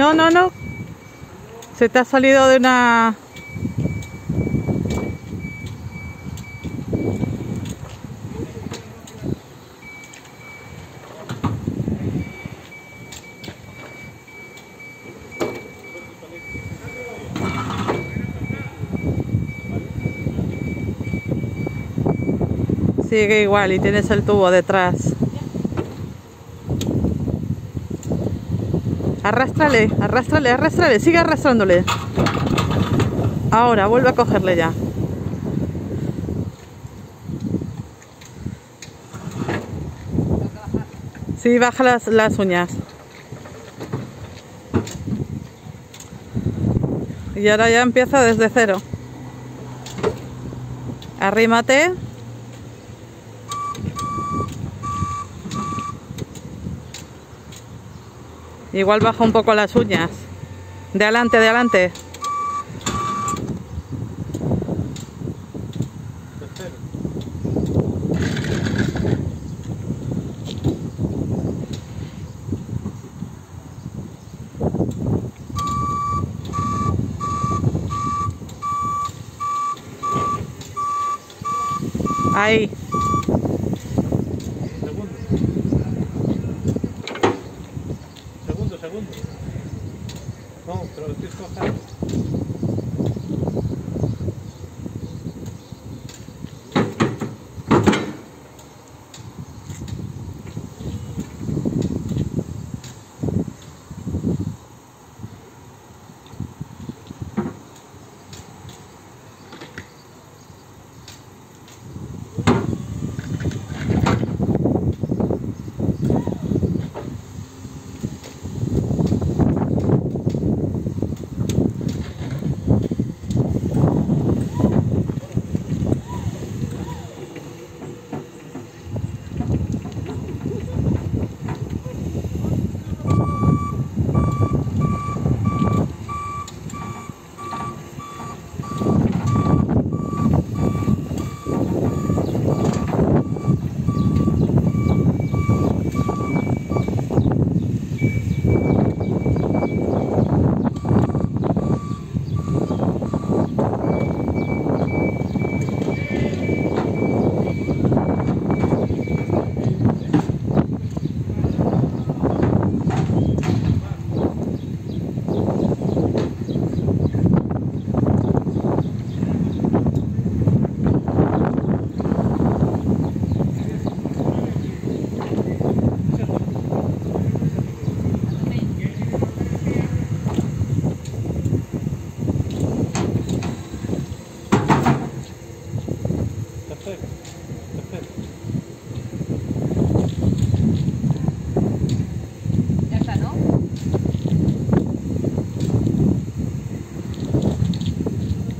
No, no, no. Se te ha salido de una... Sigue igual y tienes el tubo detrás. Arrástrale, arrástrale, arrástrale, sigue arrastrándole. Ahora, vuelve a cogerle ya. Sí, baja las, las uñas. Y ahora ya empieza desde cero. Arrímate. Igual baja un poco las uñas. De adelante, de adelante. Ahí.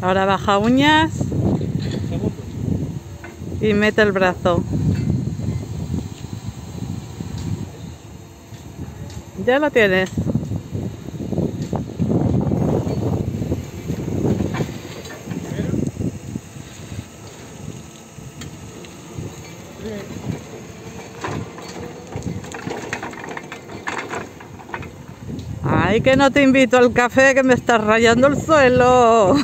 Ahora baja uñas y mete el brazo. Ya lo tienes. Ay, que no te invito al café, que me estás rayando el suelo.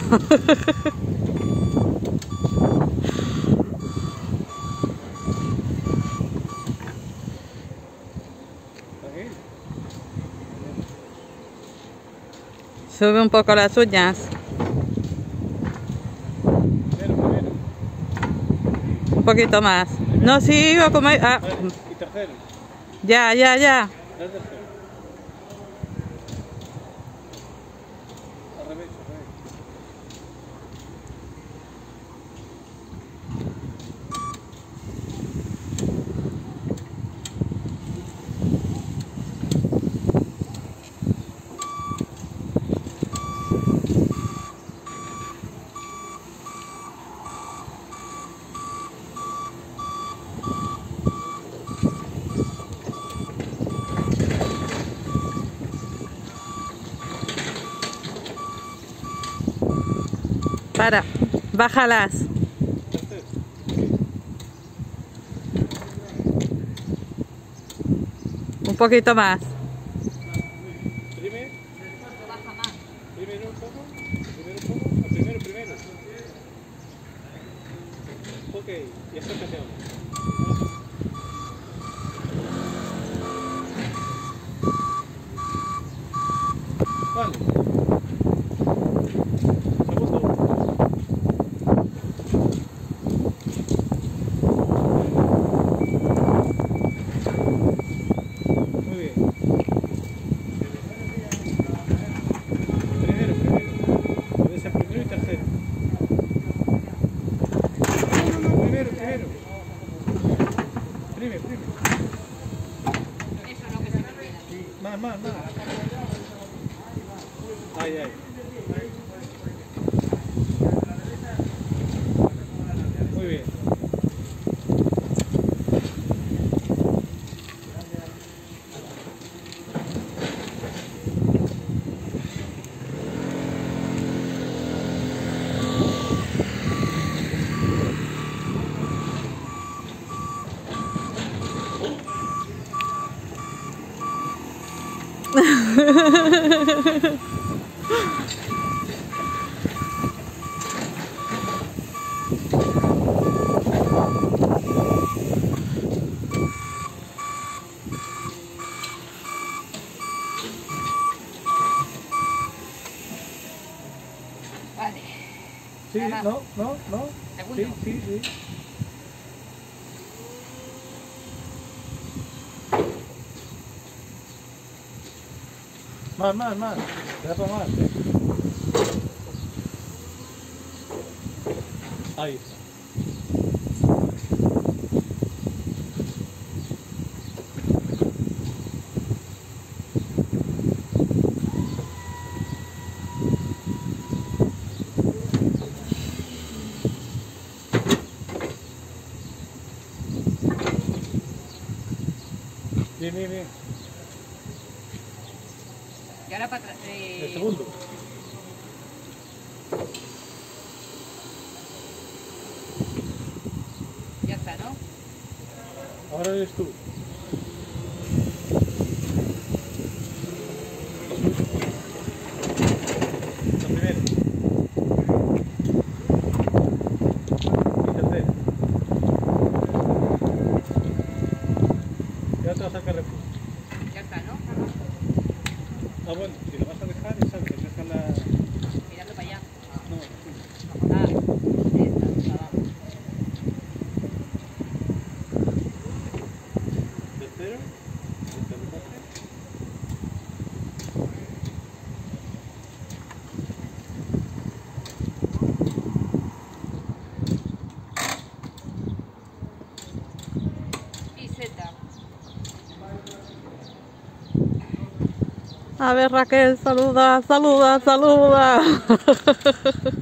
Sube un poco las uñas. Un poquito más. No, sí, iba como... Ah, Vale, Y tercero. ya, ya, ya. Para, bájalas. Un poquito más. Primero. Primero un. Primero. Primero, primero. Primero, primero. Eso no que se me olvida. Más, más, más. Ay, ay. Sí, no, no, no. Sí, sí, sí. Más, más, más. Te da para más. ¿eh? Ahí está. Bien, bien, bien. Y ahora para atrás. eh, El segundo. Ya está, ¿no? Ahora eres tú. Lo primero. Y tercero. Ya te vas a sacar refugio. Ya está, ¿no? Ah, bueno, si lo vas a dejar, ya sabes, déjala. Mirando para allá. No, Ah, esta, abajo. tercero. y tercero. Y Z. A ver, Raquel, saluda, saluda, saluda.